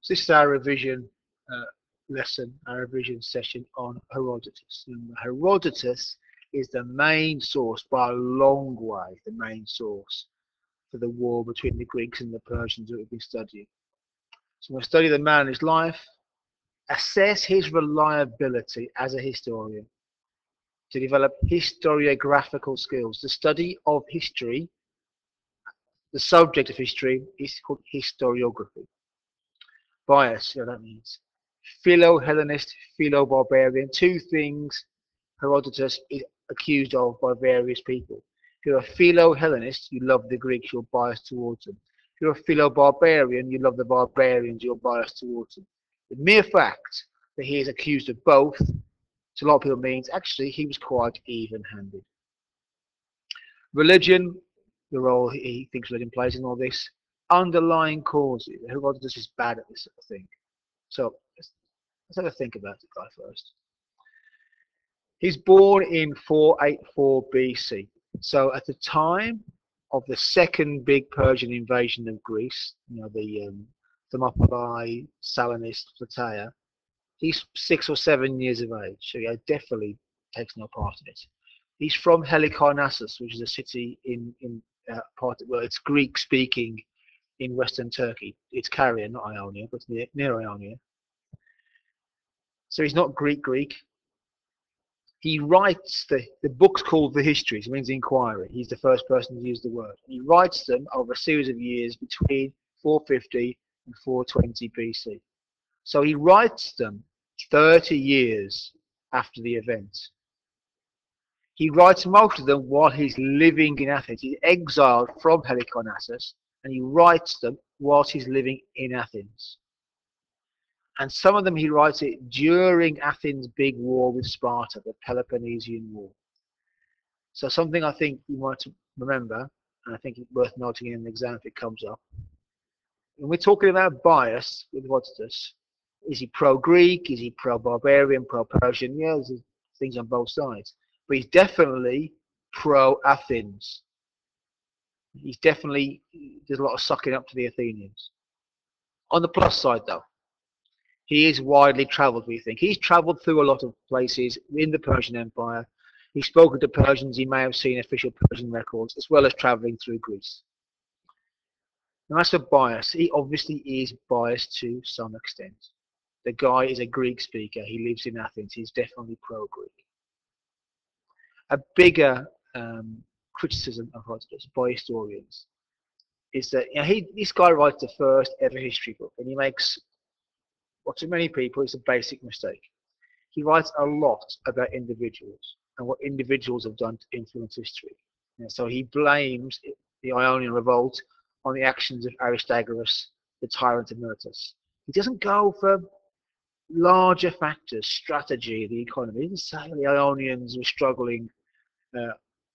So this is our revision uh, lesson, our revision session on Herodotus. And Herodotus is the main source by a long way, the main source for the war between the Greeks and the Persians that we've been studying. So we'll study the man and his life, assess his reliability as a historian, to develop historiographical skills. The study of history, the subject of history, is called historiography. Bias, you know that means. Philo-Hellenist, philo-barbarian, two things Herodotus is accused of by various people. If you're a philo-Hellenist, you love the Greeks, you're biased towards them. If you're a philo-barbarian, you love the barbarians, you're biased towards them. The mere fact that he is accused of both to a lot of people means actually he was quite even-handed. Religion, the role he thinks religion plays in all this. Underlying causes. Herodotus is bad at this sort of thing. So let's, let's have a think about the guy first. He's born in 484 BC. So at the time of the second big Persian invasion of Greece, you know, the um, Thermopylae, Salamis, Plataea, he's six or seven years of age. So he definitely takes no part in it. He's from Halicarnassus, which is a city in, in uh, part of, well, it's Greek speaking in western Turkey. It's Caria, not Ionia, but near, near Ionia. So he's not Greek Greek he writes the, the book's called The Histories, it means inquiry. He's the first person to use the word. He writes them over a series of years between 450 and 420 BC. So he writes them 30 years after the event. He writes most of them while he's living in Athens. He's exiled from Halicarnassus and he writes them whilst he's living in Athens and some of them he writes it during Athens' big war with Sparta, the Peloponnesian War. So something I think you might remember, and I think it's worth noting in an exam if it comes up. When we're talking about bias with Herodotus, is he pro-Greek? Is he pro-barbarian, pro-Persian? Yeah, there's things on both sides. But he's definitely pro-Athens. He's definitely, there's a lot of sucking up to the Athenians. On the plus side though, he is widely traveled, we think. He's traveled through a lot of places in the Persian Empire. He's spoken to Persians. He may have seen official Persian records, as well as traveling through Greece. Now, as for bias, he obviously is biased to some extent. The guy is a Greek speaker. He lives in Athens. He's definitely pro-Greek. A bigger um, criticism of Herodotus by historians is that you know, he, this guy writes the first ever history book, and he makes what to many people is a basic mistake. He writes a lot about individuals and what individuals have done to influence history. And so he blames the Ionian revolt on the actions of Aristagoras, the tyrant of Miletus. He doesn't go for larger factors, strategy, the economy. He doesn't say the Ionians were struggling uh,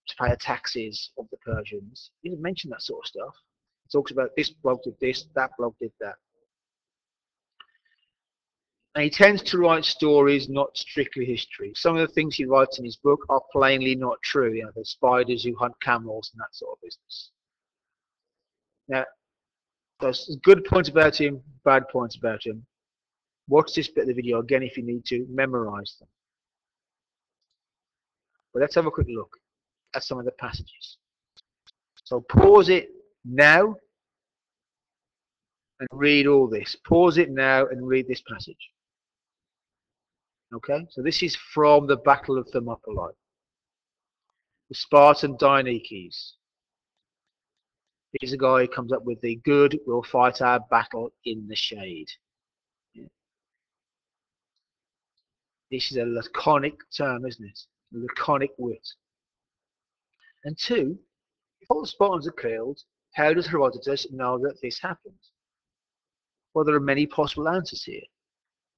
to pay the taxes of the Persians. He doesn't mention that sort of stuff. He talks about this bloke did this, that bloke did that. And he tends to write stories, not strictly history. Some of the things he writes in his book are plainly not true. You know, the spiders who hunt camels and that sort of business. Now, there's good points about him, bad points about him. Watch this bit of the video again if you need to, memorize them. But let's have a quick look at some of the passages. So pause it now and read all this. Pause it now and read this passage. Okay, so this is from the Battle of Thermopylae. The Spartan Dieneces. He's a guy who comes up with the good, we'll fight our battle in the shade. This is a laconic term, isn't it? A laconic wit. And two, if all the Spartans are killed, how does Herodotus know that this happened? Well, there are many possible answers here.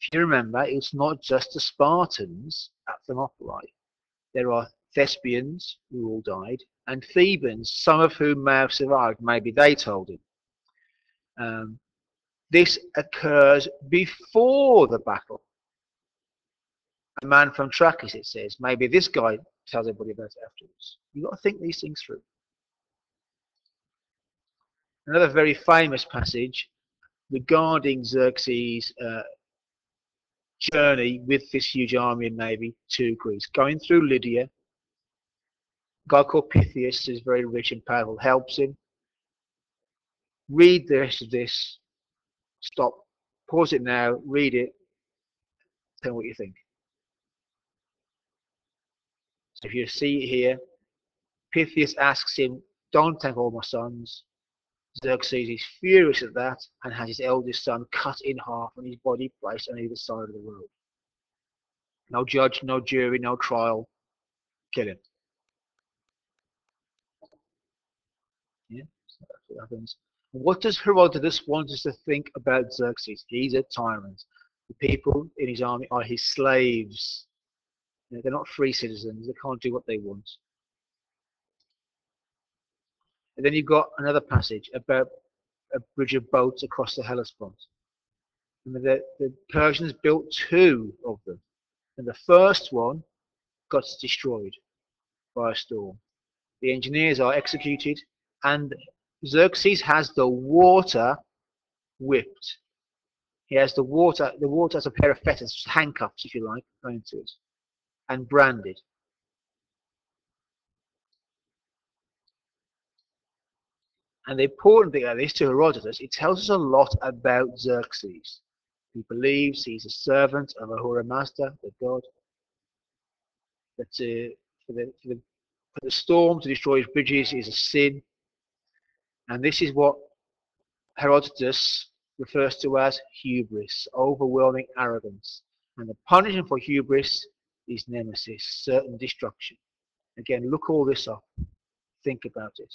If you remember, it's not just the Spartans at Thermopylae. There are Thespians who all died, and Thebans, some of whom may have survived. Maybe they told him. Um, this occurs before the battle. A man from Trachis, it says. Maybe this guy tells everybody about it afterwards. You've got to think these things through. Another very famous passage regarding Xerxes' uh, journey with this huge army and navy to Greece. Going through Lydia, a guy called Pythias is very rich and powerful, helps him. Read the rest of this. Stop. Pause it now. Read it. Tell me what you think. So if you see here, Pythias asks him, Don't take all my sons. Xerxes is furious at that and has his eldest son cut in half and his body placed on either side of the road. No judge, no jury, no trial. Kill him. Yeah, so that's what happens. What does Herodotus want us to think about Xerxes? He's a tyrant. The people in his army are his slaves. Know, they're not free citizens. They can't do what they want. And then you've got another passage about a bridge of boats across the Hellespont. And the, the Persians built two of them. And the first one got destroyed by a storm. The engineers are executed, and Xerxes has the water whipped. He has the water, the water has a pair of fetters, handcuffs, if you like, going to it, and branded. And the important thing about this to Herodotus, it tells us a lot about Xerxes. He believes he's a servant of Ahura Mazda, the god. That uh, for, the, for, the, for the storm to destroy his bridges is a sin. And this is what Herodotus refers to as hubris, overwhelming arrogance. And the punishment for hubris is nemesis, certain destruction. Again, look all this up. Think about it.